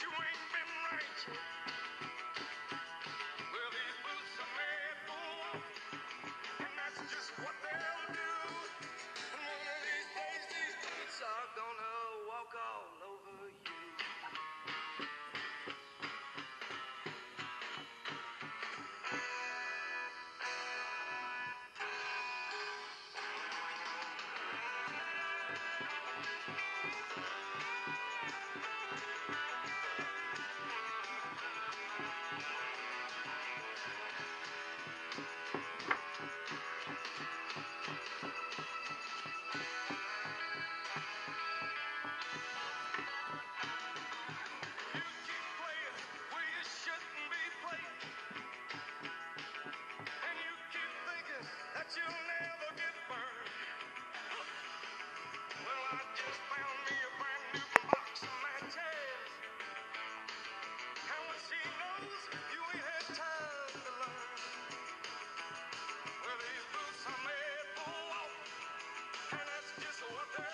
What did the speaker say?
you ain't been right. so up there.